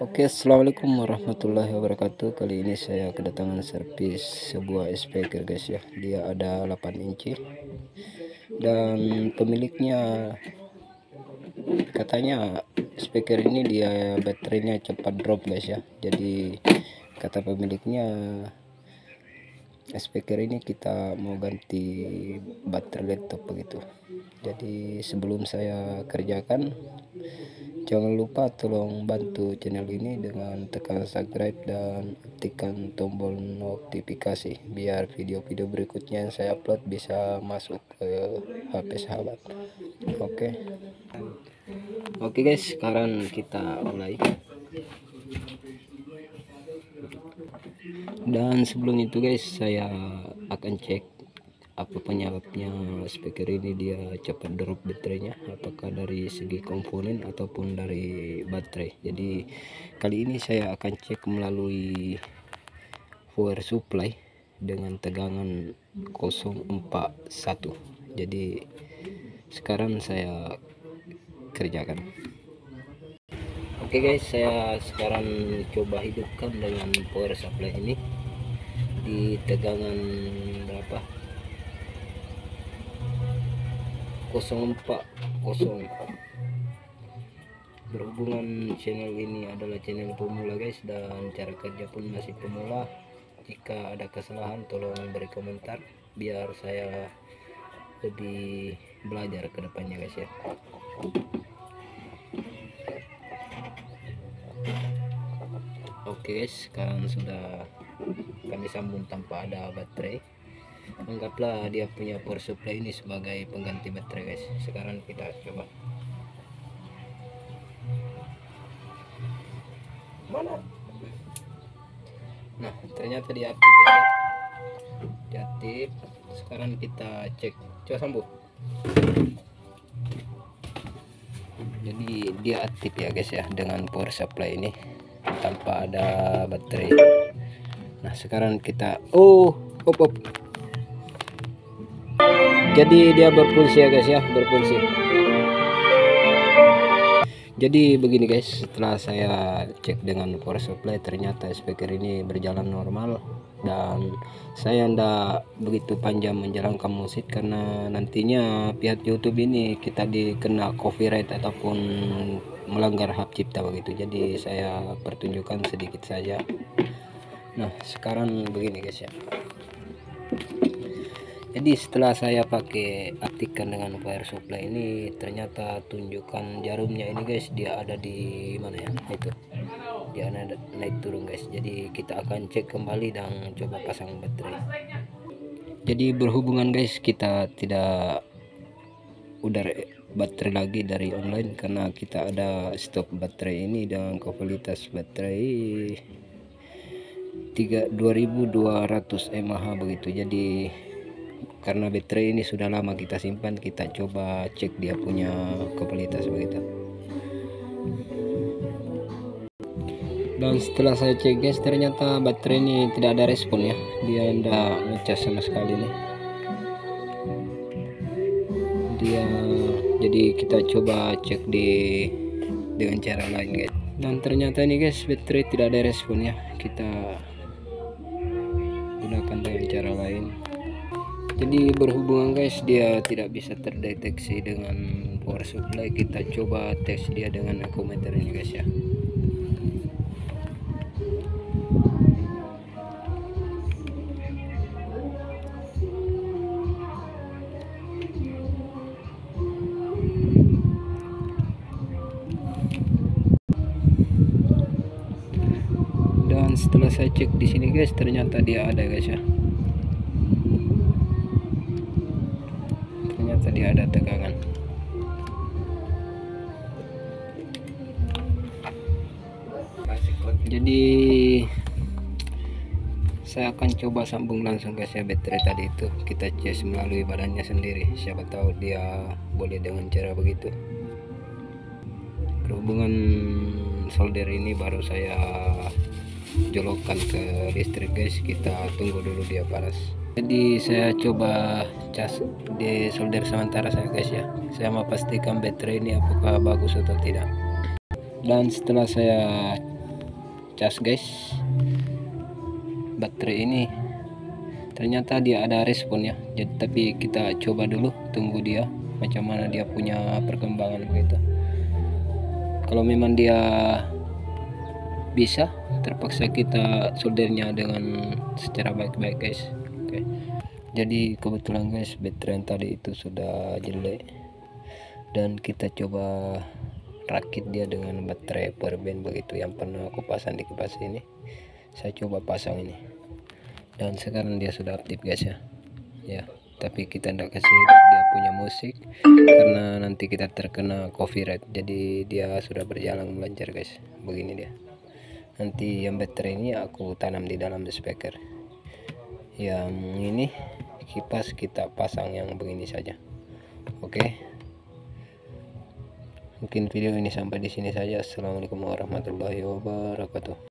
Oke assalamualaikum warahmatullahi wabarakatuh. Kali ini saya kedatangan servis sebuah speaker guys ya. Dia ada 8 inci. Dan pemiliknya katanya speaker ini dia baterainya cepat drop guys ya. Jadi kata pemiliknya speaker ini kita mau ganti baterai laptop begitu. Jadi sebelum saya kerjakan jangan lupa tolong bantu channel ini dengan tekan subscribe dan aktifkan tombol notifikasi biar video-video berikutnya yang saya upload bisa masuk ke HP sahabat oke okay. oke okay guys sekarang kita mulai dan sebelum itu guys saya akan cek apa penyebabnya? Speaker ini dia cepat drop baterainya? Apakah dari segi komponen ataupun dari baterai? Jadi kali ini saya akan cek melalui power supply dengan tegangan 041 jadi sekarang saya kerjakan. Oke okay guys saya sekarang coba hidupkan dengan power supply ini. Di tegangan berapa 0404 berhubungan channel ini adalah channel pemula guys dan cara kerja pun masih pemula. Jika ada kesalahan tolong beri komentar biar saya lebih belajar ke depannya guys ya. Oke guys sekarang sudah kami sambung tanpa ada baterai anggaplah dia punya power supply ini sebagai pengganti baterai guys. Sekarang kita coba. Mana? Nah ternyata dia aktif ya. Dia aktif. Sekarang kita cek. Coba sambung. Jadi dia aktif ya guys ya dengan power supply ini. Tanpa ada baterai. Nah sekarang kita oh op op jadi dia berfungsi ya guys ya berfungsi. Jadi begini guys setelah saya cek dengan power supply ternyata speaker ini berjalan normal dan saya tidak begitu panjang menjalankan musik karena nantinya pihak YouTube ini kita dikena copyright ataupun melanggar hak cipta begitu. Jadi saya pertunjukkan sedikit saja. Nah sekarang begini guys ya jadi setelah saya pakai aktifkan dengan power supply ini ternyata tunjukkan jarumnya ini guys dia ada di mana ya? Itu. Dia ada naik turun guys. Jadi kita akan cek kembali dan coba pasang baterai. Jadi berhubungan guys kita tidak udah baterai lagi dari online karena kita ada stok baterai ini dengan kualitas baterai 3200 mAh begitu. Jadi karena baterai ini sudah lama kita simpan kita coba cek dia punya kualitas begitu. Dan setelah saya cek guys ternyata baterai ini tidak ada respon ya. Dia tidak ngecas sama sekali nih. Dia jadi kita coba cek di dengan cara lain guys. Dan ternyata ini guys baterai tidak ada respon ya. Kita gunakan dengan cara lain jadi berhubungan guys dia tidak bisa terdeteksi dengan power supply. Kita coba tes dia dengan akumulator ini guys ya. Dan setelah saya cek di sini guys ternyata dia ada guys ya tadi ada tegangan. Jadi saya akan coba sambung langsung ke saya baterai tadi itu. Kita cek melalui badannya sendiri. Siapa tahu dia boleh dengan cara begitu. Berhubungan solder ini baru saya jolokkan ke listrik guys. Kita tunggu dulu dia panas jadi saya coba cas di solder sementara saya guys ya. Saya mau pastikan baterai ini apakah bagus atau tidak. Dan setelah saya cas guys baterai ini ternyata dia ada respon ya. Jadi tapi kita coba dulu tunggu dia macam mana dia punya perkembangan begitu kalau memang dia bisa terpaksa kita soldernya dengan secara baik-baik guys jadi kebetulan guys baterai tadi itu sudah jelek. Dan kita coba rakit dia dengan baterai powerbank begitu yang pernah aku pasang di kipas ini. Saya coba pasang ini. Dan sekarang dia sudah aktif guys ya. Ya tapi kita tidak kasih dia punya musik. Karena nanti kita terkena copyright. Jadi dia sudah berjalan melancar guys begini dia. Nanti yang baterai ini aku tanam di dalam speaker yang ini kipas kita pasang yang begini saja. Oke. Okay mungkin video ini sampai di sini saja. Assalamualaikum warahmatullahi wabarakatuh